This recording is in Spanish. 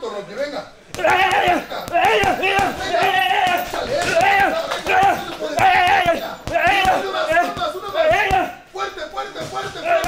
suelto, Rocky, venga. Fuerte, fuerte, fuerte.